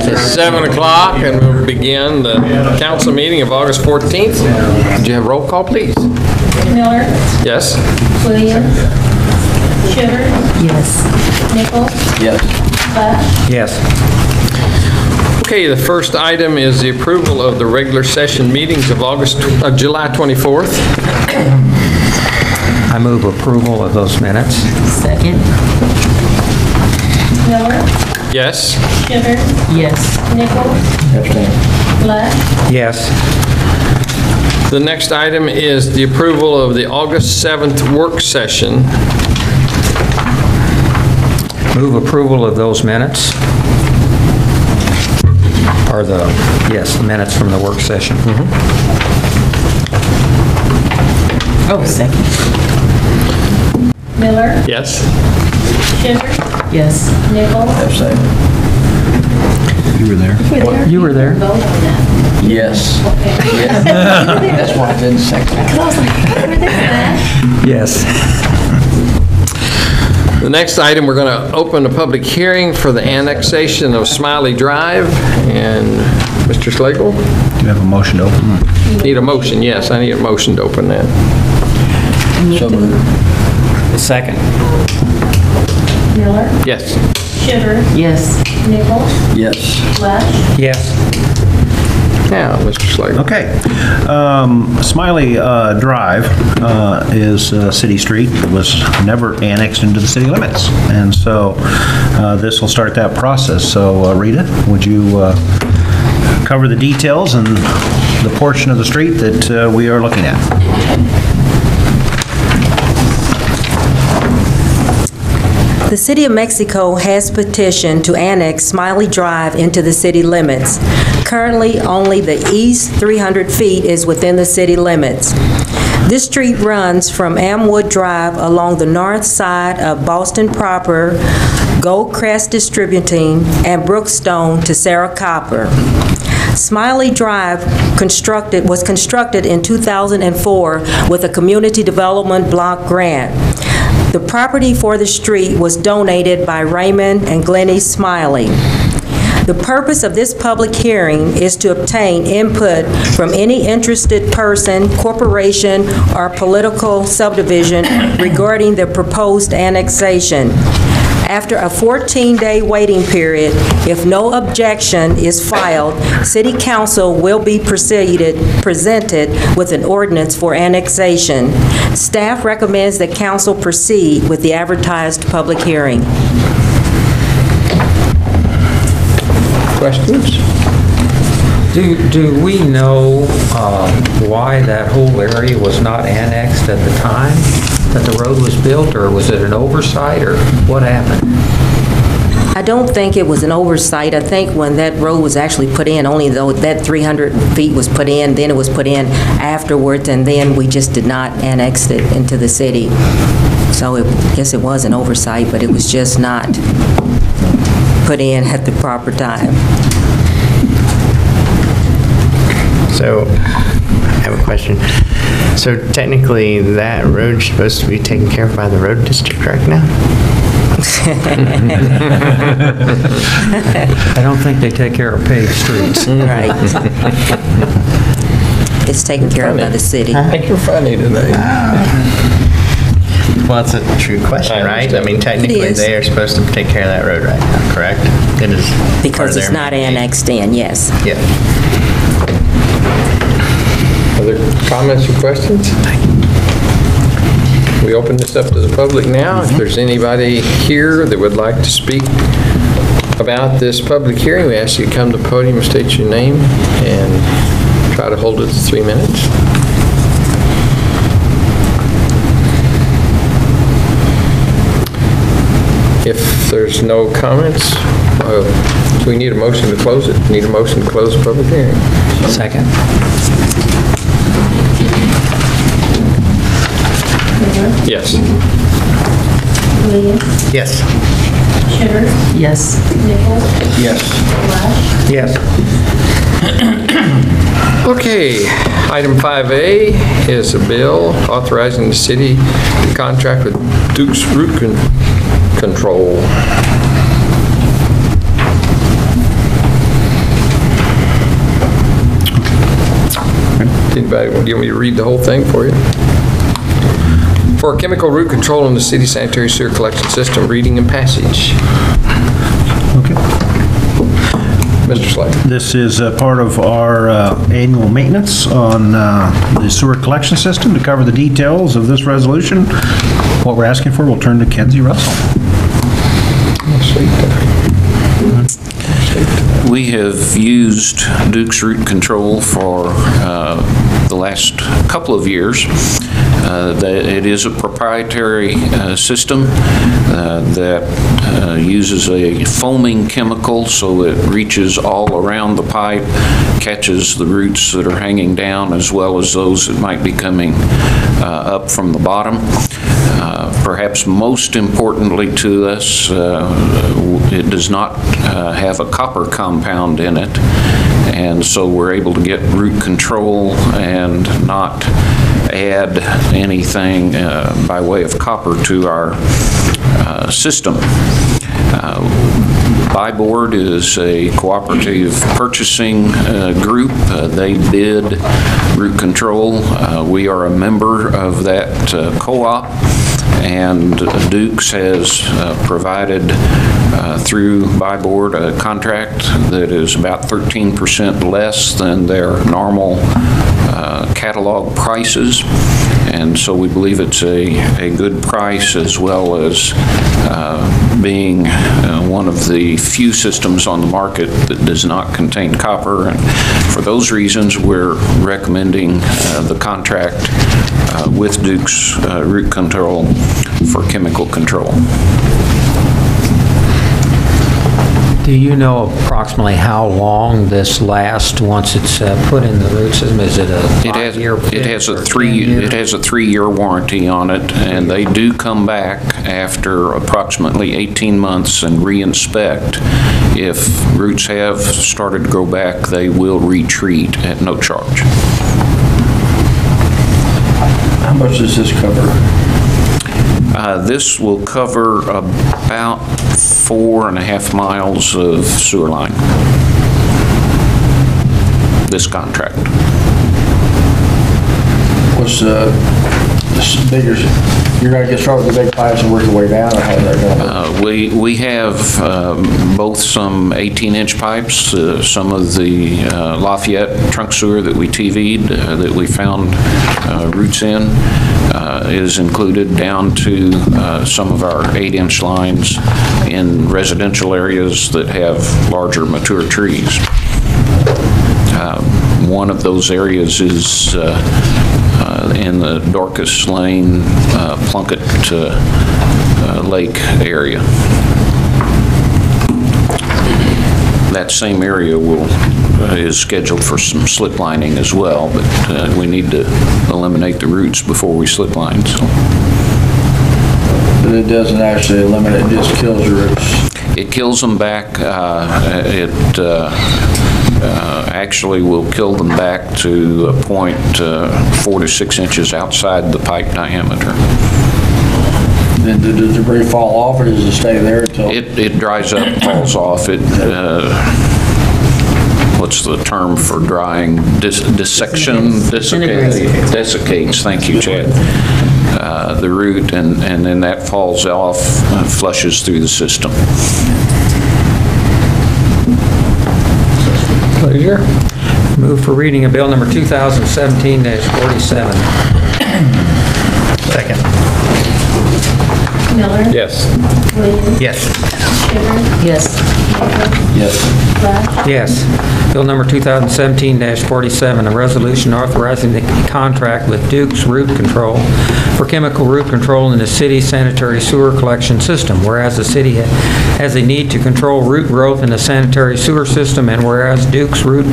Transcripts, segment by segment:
It's 7 o'clock, and we'll begin the council meeting of August 14th. Could you have roll call, please? Miller, Yes? Williams, Shivers, Yes. Nichols, Yes. Lush, Yes. Okay, the first item is the approval of the regular session meetings of August, of July 24th. I move approval of those minutes. Second? Miller, Yes? Shivers, Yes. Nichols, Abstain. Lush, Yes. The next item is the approval of the August 7th work session. Move approval of those minutes. Or the, yes, the minutes from the work session. Mm-hmm. Oh, second? Miller, Yes? Shivers, Yes. Nichols. Abstain. You were there. You were there. Vote on that. Yes. Okay. Yes. That's why I didn't second. Yes. The next item, we're going to open a public hearing for the annexation of Smiley Drive. And Mr. Slagle, Do you have a motion to open? need a motion? Yes, I need a motion to open that. So moved. Second. Miller, Yes. Shivers, Yes. Nichols, Yes. Lush, Yes. Now, Mr. Slagle. Okay. Um, Smiley uh, Drive uh, is a city street that was never annexed into the city limits. And so uh, this will start that process. So uh, Rita, would you uh, cover the details and the portion of the street that uh, we are looking at? The City of Mexico has petitioned to annex Smiley Drive into the city limits. Currently, only the east 300 feet is within the city limits. This street runs from Amwood Drive along the north side of Boston proper, Goldcrest Distributing, and Brookstone to Sarah Copper. Smiley Drive constructed, was constructed in 2004 with a community development block grant. The property for the street was donated by Raymond and Glennie Smiley. The purpose of this public hearing is to obtain input from any interested person, corporation, or political subdivision regarding the proposed annexation. After a 14-day waiting period, if no objection is filed, City Council will be proceeded, presented with an ordinance for annexation. Staff recommends that council proceed with the advertised public hearing. Questions? Do, do we know um, why that whole area was not annexed at the time that the road was built, or was it an oversight, or what happened? I don't think it was an oversight. I think when that road was actually put in, only though that 300 feet was put in, then it was put in afterwards, and then we just did not annex it into the city. So it- I guess it was an oversight, but it was just not put in at the proper time. So, I have a question. So technically, that road's supposed to be taken care of by the road district right now? I don't think they take care of paved streets. Right. It's taken care of by the city. I think you're funny today. Well, it's a true question, I right? I mean, technically, is. they are supposed to take care of that road right now, correct? It is part of Because it's their not mandate. annexed in, yes. Yeah. Other comments or questions? We open this up to the public now. If there's anybody here that would like to speak about this public hearing, we ask you to come to the podium, and state your name, and try to hold it to three minutes. If there's no comments, uh, do we need a motion to close it? Need a motion to close the public hearing? Second. Yes. Williams, Yes. Kidder, Yes. Nichols, Yes. Lash, Yes. Okay, item 5A is a bill authorizing the city to contract with Duke's Root Con- Control. Anybody, want- do you want me to read the whole thing for you? For chemical root control in the city sanitary sewer collection system, reading and passage. Okay. Mr. Slagle. This is uh, part of our uh, annual maintenance on uh, the sewer collection system. To cover the details of this resolution, what we're asking for, we'll turn to Kenzie Russell. We have used Duke's Root Control for uh, the last couple of years. Uh, that It is a proprietary uh, system uh, that uses a foaming chemical, so it reaches all around the pipe, catches the roots that are hanging down, as well as those that might be coming up from the bottom. Perhaps most importantly to us, uh, it does not uh, have a copper compound in it, and so we're able to get root control and not add anything uh, by way of copper to our uh, system. Uh, is a cooperative purchasing uh, group. Uh, They bid root control. Uh, We are a member of that uh, co-op, and Dukes has uh, provided through Buy Board a contract that is about 13% less than their normal uh, catalog prices, and so we believe it's a, a good price as well as uh, being uh, one of the few systems on the market that does not contain copper. And for those reasons, we're recommending uh, the contract with Duke's Root Control for chemical control. Do you know approximately how long this lasts once it's uh, put in the root system? Is it a It has, five-year it has fix a or three, 10-year? it has a three-year warranty on it, and they do come back after approximately 18 months and re-inspect. If roots have started to grow back, they will retreat at no charge. How much does this cover? Uh, This will cover about four and a half miles of sewer line. This contract. What's the, the biggest, you're gonna get started with the big pipes and work your way down, or how's that gonna? Uh, We we have um, both some 18-inch pipes, uh, some of the uh, Lafayette trunk sewer that we TV'd, uh, that we found uh, roots in, uh, is included down to uh, some of our 8-inch lines in residential areas that have larger mature trees. Uh, One of those areas is uh, uh, in the Dorcas Lane uh, Plunkett uh, uh, Lake area. That same area will, uh, is scheduled for some slip lining as well, but uh, we need to eliminate the roots before we slip line, so. But it doesn't actually eliminate, it just kills your roots. It kills them back, uh, it uh, uh, actually will kill them back to a point uh, four to six inches outside the pipe diameter. Then does the debris fall off, or does it stay there until? It, it dries up, falls off, it, uh, what's the term for drying? Dis- Dissection? Disintegrates. Desiccates, desiccates, thank you, Chad. Uh, The root, and, and then that falls off, uh, flushes through the system. Pleasure. Move for reading of bill number 2017-47. Second. Miller. Yes. Williams. Yes. Shivers. Yes. Yes. Yes. Bill number 2017-47, a resolution authorizing the contract with Duke's Root Control for chemical root control in the city sanitary sewer collection system, whereas the city ha- has a need to control root growth in the sanitary sewer system, and whereas Duke's Root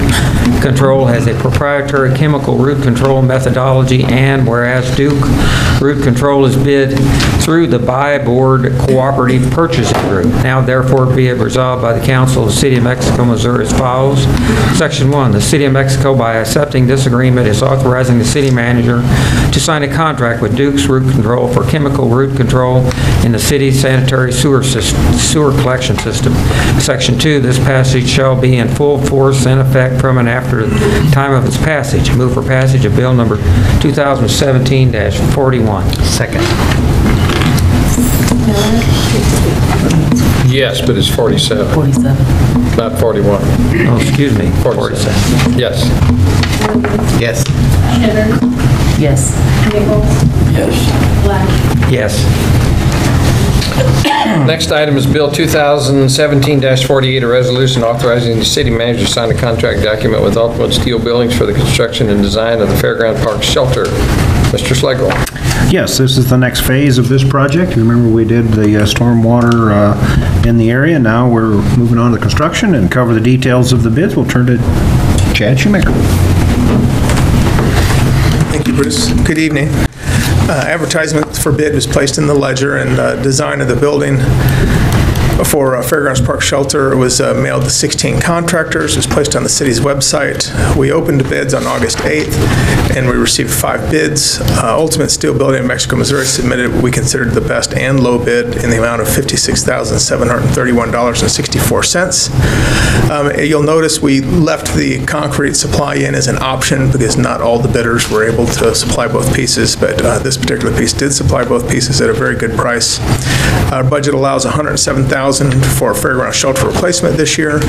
Control has a proprietary chemical root control methodology, and whereas Duke Root Control is bid through the Buy Board Cooperative Purchasing Group. Now therefore be it resolved by by the council of the city of Mexico, Missouri as follows. Section 1, the city of Mexico, by accepting this agreement, is authorizing the city manager to sign a contract with Duke's Root Control for chemical root control in the city's sanitary sewer sys- sewer collection system. Section 2, this passage shall be in full force and effect from and after the time of its passage. Move for passage of bill number 2017-41. Second. Miller, Yes, but it's 47, 47. not 41. Oh, excuse me, 47. Yes. Yes. Shivers, Yes. Nichols, Yes. Black. Yes. Next item is Bill 2017-48, a resolution authorizing the city manager to sign a contract document with Ultimate Steel Buildings for the construction and design of the Fairground Park Shelter. Mr. Slagle. Yes, this is the next phase of this project. Remember, we did the uh, stormwater uh, in the area. Now we're moving on to the construction and cover the details of the bids. We'll turn to Chad Shoemaker. Thank you, Bruce. Good evening. Uh, Advertisement for bid was placed in the ledger, and uh, design of the building for uh, Fairgrounds Park Shelter was uh, mailed to 16 contractors, It was placed on the city's website. We opened bids on August 8th, and we received five bids. Uh, Ultimate Steel Building in Mexico, Missouri submitted what we considered the best and low bid in the amount of $56,731.64. Um, You'll notice we left the concrete supply in as an option because not all the bidders were able to supply both pieces, but uh, this particular piece did supply both pieces at a very good price. Our budget allows $107,000 for fairground shelter replacement this year.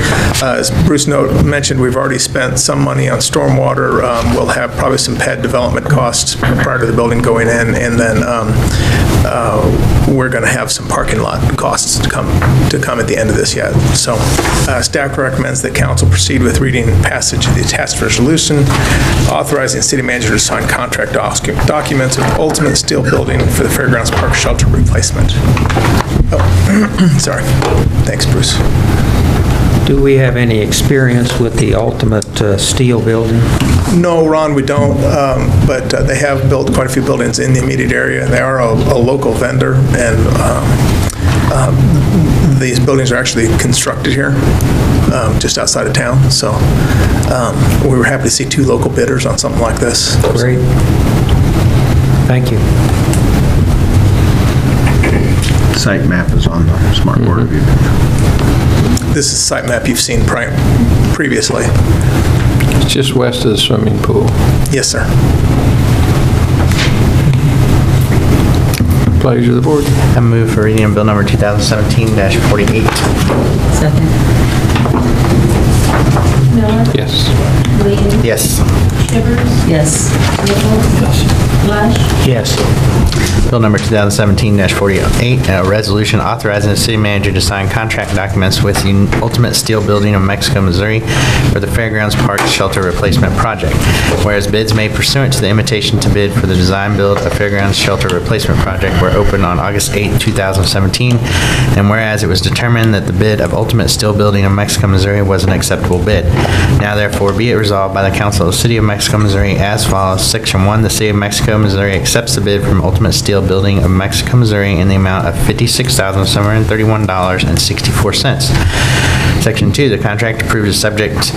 Uh, As Bruce note- mentioned, we've already spent some money on stormwater. Um, We'll have probably some pad development costs prior to the building going in, and then um, uh, we're going to have some parking lot costs to come, to come at the end of this yet. So uh, staff recommends that council proceed with reading passage of the attached resolution authorizing city manager to sign contract docu- documents of Ultimate Steel Building for the Fairgrounds Park shelter replacement. Oh, sorry. Thanks, Bruce. Do we have any experience with the Ultimate uh, Steel Building? No, Ron, we don't, um, but uh, they have built quite a few buildings in the immediate area. They are a a local vendor, and um, um, these buildings are actually constructed here, um, just outside of town, so um, we were happy to see two local bidders on something like this. Great. Thank you. Site map is on the smart board review. This is site map you've seen pri- previously. It's just west of the swimming pool. Yes, sir. Pleasure of the board. I move for reading of bill number 2017-48. Second. Miller, Yes. Williams, Yes. Shivers, Yes. Nichols, Black. Yes. Bill number 2017-48, a resolution authorizing the city manager to sign contract documents with the Ultimate Steel Building of Mexico, Missouri for the Fairgrounds Park Shelter Replacement Project. Whereas bids made pursuant to the invitation to bid for the design build of Fairgrounds Shelter Replacement Project were opened on August 8, 2017, and whereas it was determined that the bid of Ultimate Steel Building of Mexico, Missouri was an acceptable bid. Now therefore be it resolved by the Council of the City of Mexico, Missouri as follows. Section 1, the City of Mexico, Missouri accepts the bid from Ultimate Steel Building of Mexico, Missouri in the amount of $56,731.64. Section 2, the contract approved is subject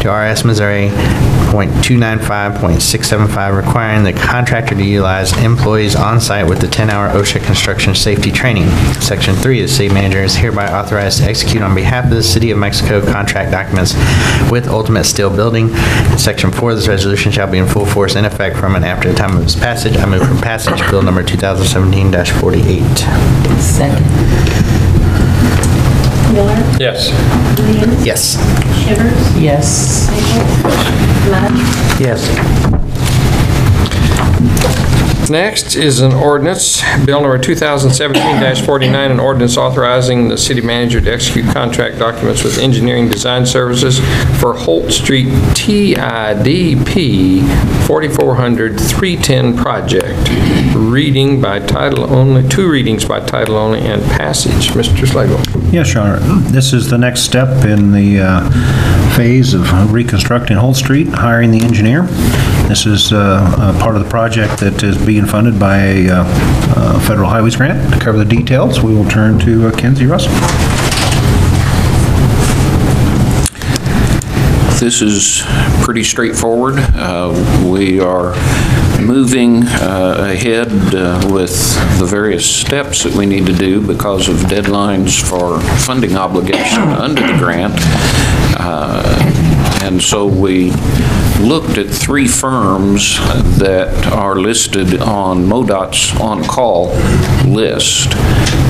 to RS Missouri .295.675 requiring the contractor to utilize employees on-site with the 10-hour OSHA construction safety training. Section 3, the city manager is hereby authorized to execute on behalf of the City of Mexico contract documents with Ultimate Steel Building. Section 4, this resolution shall be in full force in effect from and after the time of its passage. I move for passage, Bill number 2017-48. Second. Miller, Yes. Williams, Yes. Shivers, Yes. Nichols, Black. Yes. Next is an ordinance, Bill number 2017-49, an ordinance authorizing the city manager to execute contract documents with engineering design services for Holt Street TIDP 4400-310 project. Reading by title only, two readings by title only and passage. Mr. Slagle. Yes, Your Honor. This is the next step in the uh, phase of reconstructing Holt Street, hiring the engineer. This is uh, part of the project that is being funded by a uh, uh, federal highways grant. To cover the details, we will turn to uh, Kenzie Russell. This is pretty straightforward. Uh, We are moving uh, ahead uh, with the various steps that we need to do because of deadlines for funding obligation under the grant. Uh, And so we looked at three firms that are listed on MoDOT's on-call list.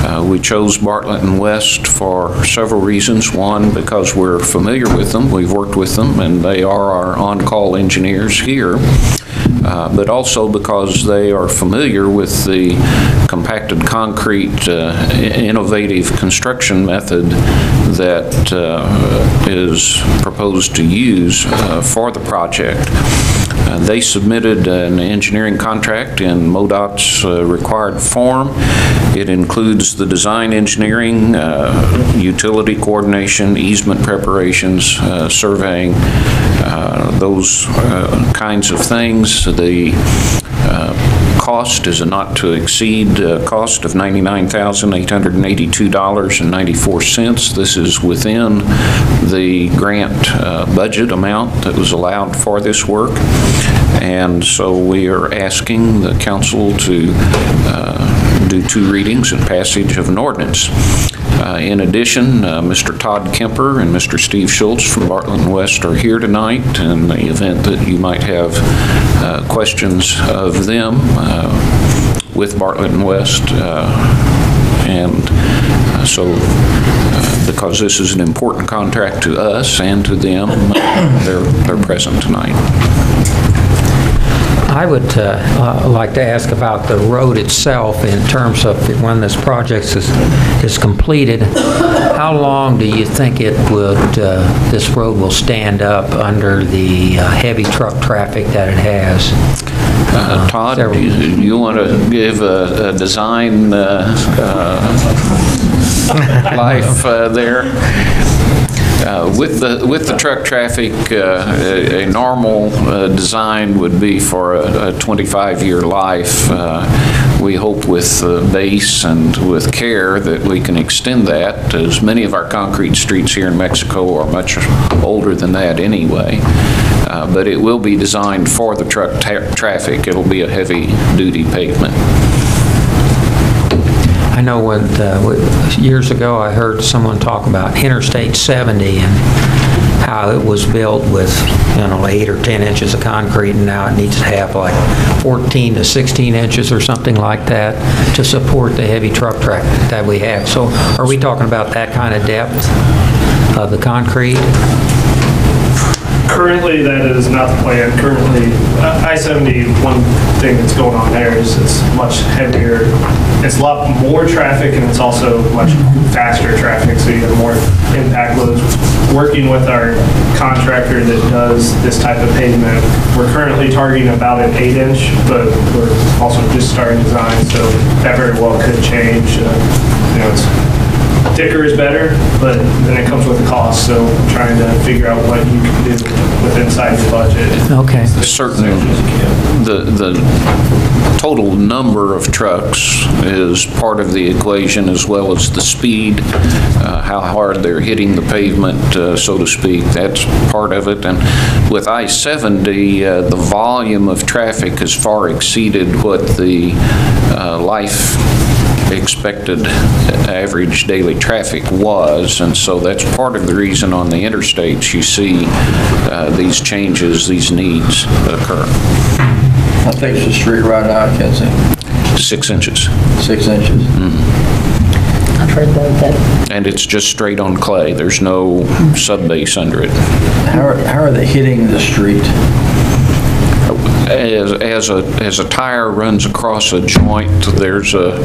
Uh, We chose Bartlett and West for several reasons. One, because we're familiar with them, we've worked with them, and they are our on-call engineers here. Uh, but also because they are familiar with the compacted concrete uh, innovative construction method that uh, is proposed to use uh, for the project. Uh, They submitted an engineering contract in MoDOT's uh, required form. It includes the design engineering, uh, utility coordination, easement preparations, uh, surveying, uh, those kinds of things. The cost is a not-to-exceed uh, cost of $99,882.94. This is within the grant uh, budget amount that was allowed for this work. And so we are asking the council to uh, do two readings and passage of an ordinance. Uh, In addition, uh, Mr. Todd Kemper and Mr. Steve Schultz from Bartlett and West are here tonight in the event that you might have uh, questions of them uh, with Bartlett and West. uh, And so, because this is an important contract to us and to them, they're they're present tonight. I would uh, uh, like to ask about the road itself in terms of when this project is is completed, how long do you think it would, uh, this road will stand up under the uh, heavy truck traffic that it has? Uh, Todd, do you- do you want to give a a design uh, uh, life uh, there? Uh, With the, with the truck traffic, uh, a a normal uh, design would be for a 25-year life. Uh, We hope with the base and with care that we can extend that, as many of our concrete streets here in Mexico are much older than that anyway. Uh, But it will be designed for the truck traffic. It'll be a heavy-duty pavement. I know when, uh, years ago, I heard someone talk about Interstate 70 and how it was built with, you know, eight or 10 inches of concrete, and now it needs to have like 14 to 16 inches or something like that to support the heavy truck traffic that we have. So are we talking about that kind of depth of the concrete? Currently, that is not the plan. Currently, uh, I-70, one thing that's going on there is it's much heavier. It's a lot more traffic and it's also much faster traffic, so you have more impact loads. Working with our contractor that does this type of pavement, we're currently targeting about an eight inch, but we're also just starting design, so that very well could change. Uh, You know, it's thicker is better, but then it comes with a cost, so I'm trying to figure out what you can do with inside your budget. Okay. certain, the, the total number of trucks is part of the equation as well as the speed, uh, how hard they're hitting the pavement, uh, so to speak. That's part of it. And with I-70, uh, the volume of traffic has far exceeded what the uh, life expected average daily traffic was, and so that's part of the reason on the interstates you see uh, these changes, these needs occur. How thick's the street right now, I can't see, Six inches. six inches? I've heard that, that And it's just straight on clay. There's no subbase under it. How are, how are they hitting the street? As, as a, as a tire runs across a joint, there's a,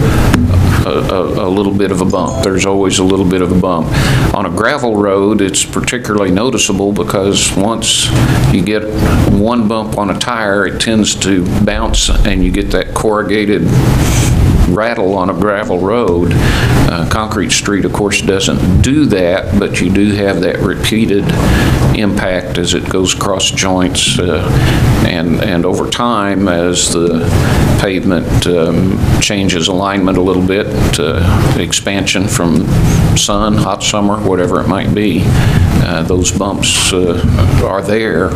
a, a little bit of a bump. There's always a little bit of a bump. On a gravel road, it's particularly noticeable because once you get one bump on a tire, it tends to bounce and you get that corrugated rattle on a gravel road. Uh, Concrete street, of course, doesn't do that, but you do have that repeated impact as it goes across joints. uh, And, and over time, as the pavement um, changes alignment a little bit, uh, expansion from sun, hot summer, whatever it might be, uh, those bumps uh, are there,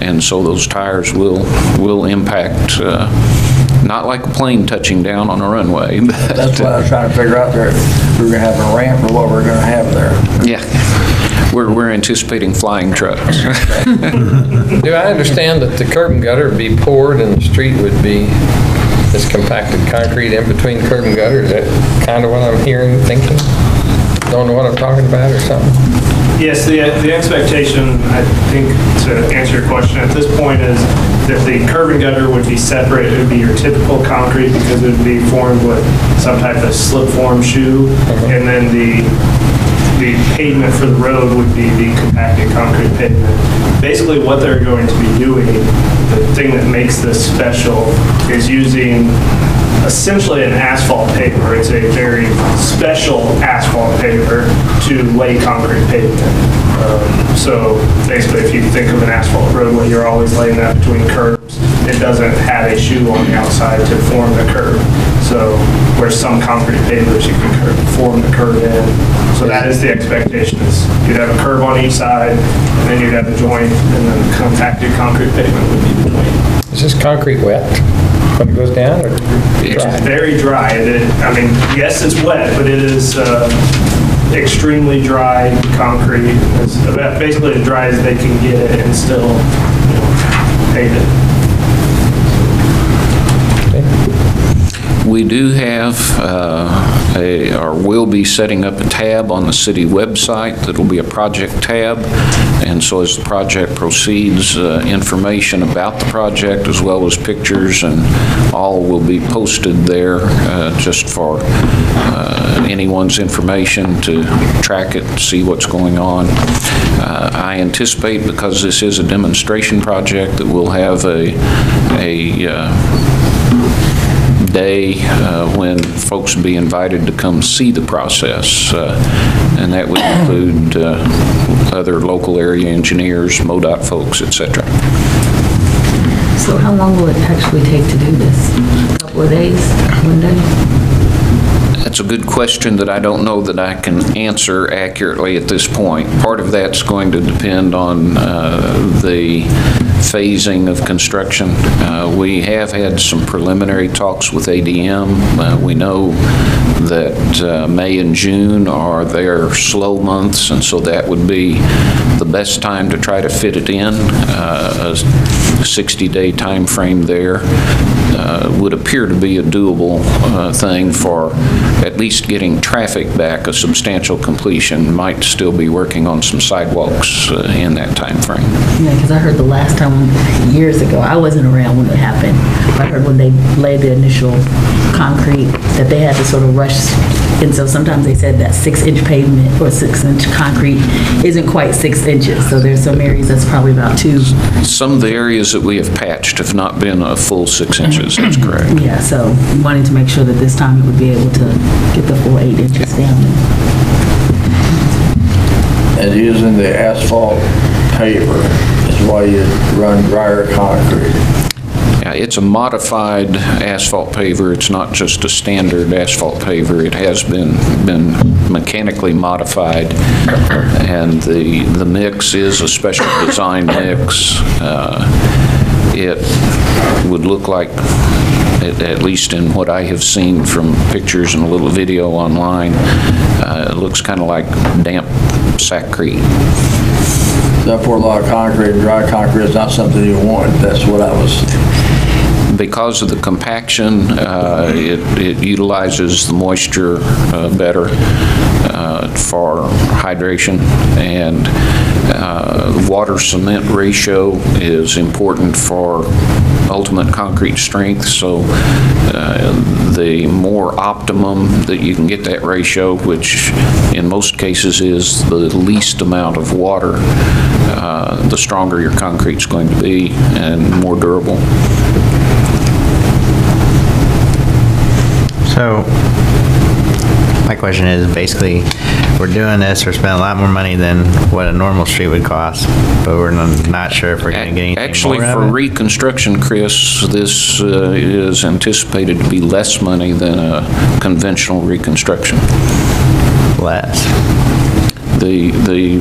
and so those tires will, will impact, uh, not like a plane touching down on a runway, but... That's what I was trying to figure out there. If we We're gonna have a ramp or what we're gonna have there. Yeah, we're, we're anticipating flying trucks. Do I understand that the curb and gutter would be poured and the street would be this compacted concrete in between curb and gutter? Is that kind of what I'm hearing, thinking? Don't know what I'm talking about or something? Yes, the, the expectation, I think, to answer your question at this point is that the curb and gutter would be separate. It would be your typical concrete because it would be formed with some type of slip form shoe. Uh-huh. And then the, the pavement for the road would be the compacted concrete pavement. Basically, what they're going to be doing, the thing that makes this special is using essentially an asphalt paver. It's a very special asphalt paver to lay concrete pavement. Um, So basically, if you think of an asphalt roadway, you're always laying that between curbs. It doesn't have a shoe on the outside to form the curb. So where some concrete pavers, you can curb- form the curb in. So that is the expectation is you'd have a curb on each side, and then you'd have a joint, and then compacted concrete pavement would be between. Is this concrete wet when it goes down or It's dry? very dry. It- I mean, yes, it's wet, but it is uh, extremely dry concrete. It's about basically as dry as they can get it and still, you know, pave it. We do have, uh, a, or will be setting up a tab on the city website that'll be a project tab. And so as the project proceeds, uh, information about the project as well as pictures and all will be posted there uh, just for uh, anyone's information to track it, see what's going on. Uh, I anticipate, because this is a demonstration project, that we'll have a, a uh, day uh, when folks will be invited to come see the process, uh, and that would include uh, other local area engineers, MoDOT folks, et cetera. So how long will it actually take to do this? A Couple of days, one day? That's a good question that I don't know that I can answer accurately at this point. Part of that's going to depend on uh, the phasing of construction. Uh, We have had some preliminary talks with ADM. Uh, We know that uh, May and June are their slow months, and so that would be the best time to try to fit it in. Uh, A 60-day time frame there uh, would appear to be a doable uh, thing for at least getting traffic back, a substantial completion. Might still be working on some sidewalks uh, in that timeframe. Yeah, because I heard the last time, years ago, I wasn't around when it happened. I heard when they laid the initial concrete, that they had to sort of rush. And so sometimes they said that six-inch pavement or six-inch concrete isn't quite six inches. So there's some areas that's probably about two. Some of the areas that we have patched have not been a full six inches, that's correct. Yeah, so wanting to make sure that this time it would be able to get the full eight inches down. And using the asphalt paver is why you run drier concrete. Yeah, It's a modified asphalt paver, it's not just a standard asphalt paver. It has been, been mechanically modified, and the, the mix is a special design mix. Uh, It would look like, at at least in what I have seen from pictures and a little video online, uh, it looks kind of like damp Sakrete. I pour a lot of concrete, and dry concrete is not something you want. That's what I was, Because of the compaction, uh, it it utilizes the moisture uh, better uh, for hydration, and uh, water-cement ratio is important for ultimate concrete strength, so uh, the more optimum that you can get that ratio, which in most cases is the least amount of water, uh, the stronger your concrete's going to be and more durable. So, my question is, basically, we're doing this, we're spending a lot more money than what a normal street would cost, but we're n- not sure if we're gonna get anything Actually, more for of it. reconstruction, Chris, this uh, is anticipated to be less money than a conventional reconstruction. Less. The, the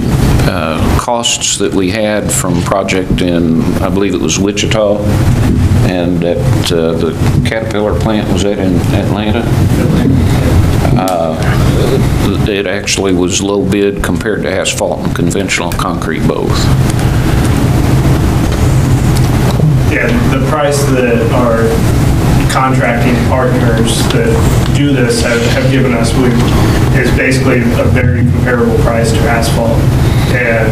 uh, costs that we had from project in, I believe it was Wichita, and at uh, the Caterpillar plant, was that in Atlanta? Uh, It actually was low bid compared to asphalt and conventional concrete both. Yeah, the price that our contracting partners that do this have, have given us we- is basically a very comparable price to asphalt. And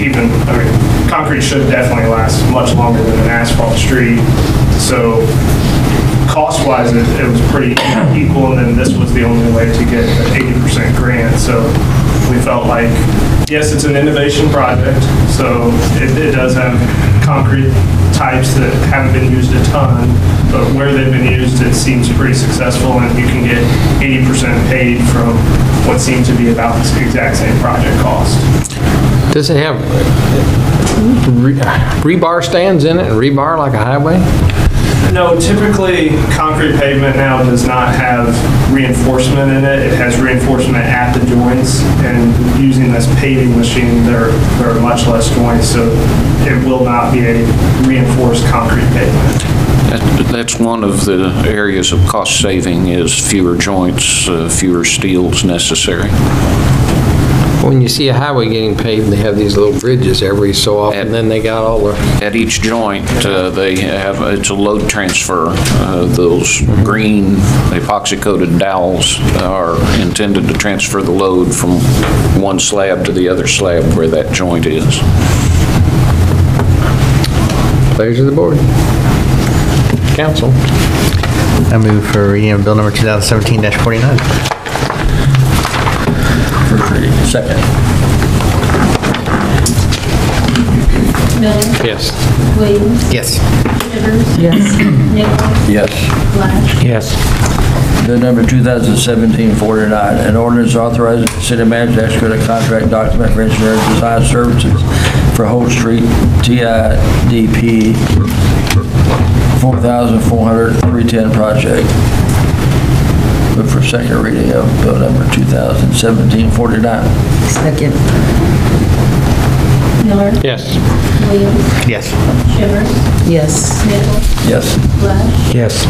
even, I mean, concrete should definitely last much longer than an asphalt street. So cost-wise, it, it was pretty equal, and then this was the only way to get an eighty percent grant, so we felt like, yes, it's an innovation project, so it, it does have concrete types that haven't been used a ton, but where they've been used, it seems pretty successful, and you can get eighty percent paid from what seems to be about the exact same project cost. Does it have re- rebar stands in it and rebar like a highway? No, typically, concrete pavement now does not have reinforcement in it. It has reinforcement at the joints, and using this paving machine, there, there are much less joints, so it will not be a reinforced concrete pavement. That- That's one of the areas of cost saving is fewer joints, uh, fewer steels necessary. When you see a highway getting paved, they have these little bridges every so often, And then they got all the, At each joint, uh, they have, it's a load transfer. Uh, Those green epoxy-coated dowels are intended to transfer the load from one slab to the other slab where that joint is. pleasure of the board. Council. I move for reading bill number 2017-49. First reading. Second. Miller, Yes. Williams, Yes. Shivers, Yes. Nichols, Yes. Flash, Yes. Bill number 2017-49, an ordinance authorizing the city manager to execute a contract document for engineering design services for Holt Street TIDP 4,400-310 project. Move for second reading of bill number 2017-49. Second. Miller, Yes. Williams, Yes. Shivers, Yes. Nichols, Yes. Flash, Yes.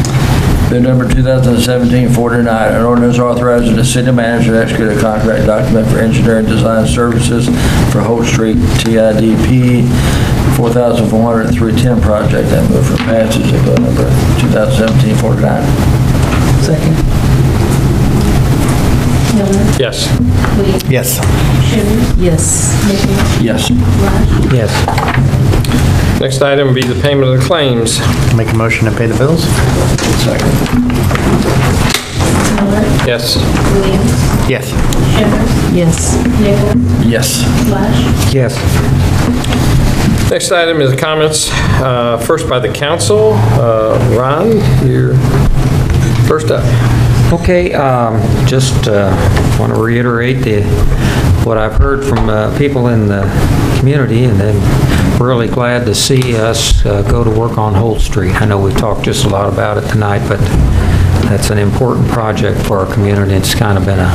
Bill number 2017-49, an ordinance authorizing the city manager to execute a contract document for engineering design services for Holt Street TIDP 4,400-310 project. I move for passage of bill number 2017-49. Second. Miller, Yes. Williams, Yes. Shivers, Yes. Nichols, Yes. Flash, Yes. Next item would be the payment of the claims. Make a motion to pay the bills? Second. Miller, Yes. Williams, Yes. Shivers, Yes. Nichols, Yes. Flash, Yes. Next item is comments, uh, first by the council. Uh, Ron, you're first up. Okay, um, just want to reiterate the, what I've heard from uh, people in the community, and then really glad to see us uh, go to work on Holt Street. I know we've talked just a lot about it tonight, but that's an important project for our community. It's kind of been a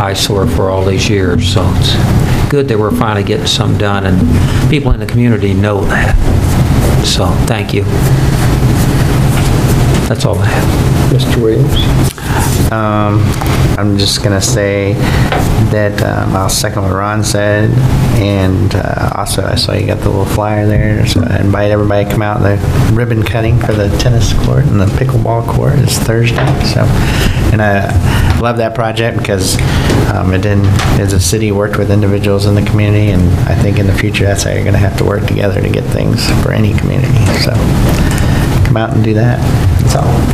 eyesore for all these years, so it's good that we're finally getting some done, and people in the community know that. So, thank you. That's all I have. Mr. Williams. Um, I'm just gonna say that um, I'll second what Ron said, and uh, also I saw you got the little flyer there, so I invite everybody to come out. The ribbon cutting for the tennis court and the pickleball court is Thursday, so, and I love that project because um, it didn't, as a city, worked with individuals in the community, and I think in the future, that's how you're gonna have to work together to get things for any community, so come out and do that, that's all.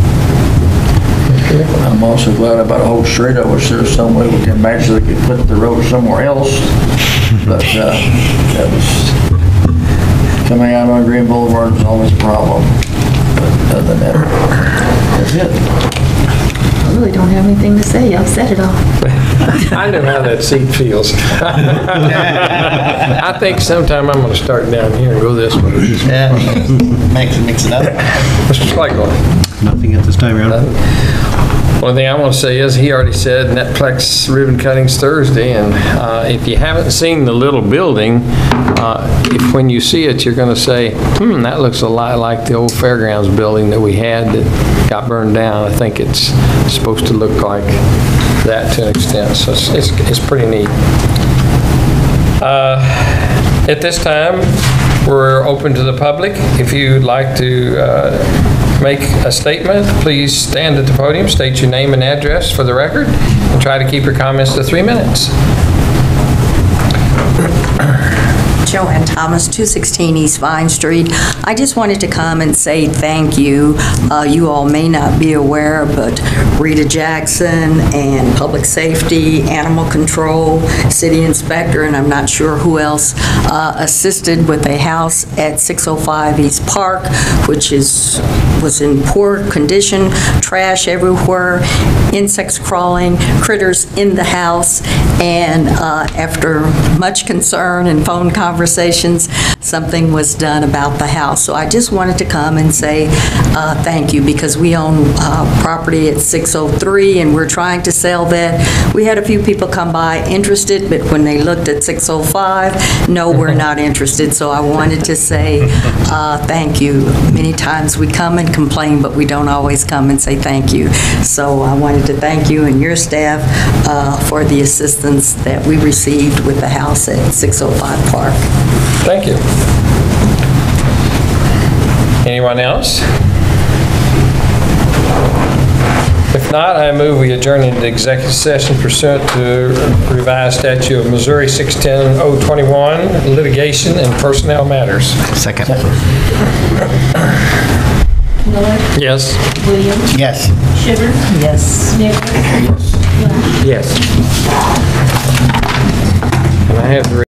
I'm also glad about Holt Street. I wish there was some way we can magically could put the road somewhere else. But uh, that was, coming out on Green Boulevard was always a problem. But other than that, that's it. I really don't have anything to say. I've said it all. I know how that seat feels. I think sometime I'm going to start down here and go this way. Yeah, mix it, mix it up. Mr. Slagle. Nothing at this time, Your Honor. One thing I want to say is, he already said Netplex ribbon cutting's Thursday, and uh, if you haven't seen the little building, uh, if, when you see it, you're going to say, hmm, that looks a lot like the old fairgrounds building that we had that got burned down. I think it's supposed to look like that to an extent, so it's, it's it's pretty neat. Uh, At this time, we're open to the public. If you'd like to uh, make a statement, please stand at the podium, state your name and address for the record, and try to keep your comments to three minutes. Joanne Thomas, 216 East Vine Street. I just wanted to come and say thank you. Uh, You all may not be aware, but Rita Jackson and Public Safety, Animal Control, City Inspector, and I'm not sure who else, uh, assisted with a house at 605 East Park, which is, was in poor condition, trash everywhere, insects crawling, critters in the house, and uh, after much concern and phone conversations, something was done about the house. So I just wanted to come and say uh, thank you, because we own uh, property at 603, and we're trying to sell that. We had a few people come by interested, but when they looked at 605, no, we're not interested. So I wanted to say uh, thank you. Many times we come and complain, but we don't always come and say thank you. So I wanted to thank you and your staff uh, for the assistance that we received with the house at 605 Park. Thank you. Anyone else? If not, I move we adjourn into executive session pursuant to revised statute of Missouri 610-021, litigation and personnel matters. Second. Miller, Yes? Williams, Yes. Shivers, Yes. Nichols. Yes. I have the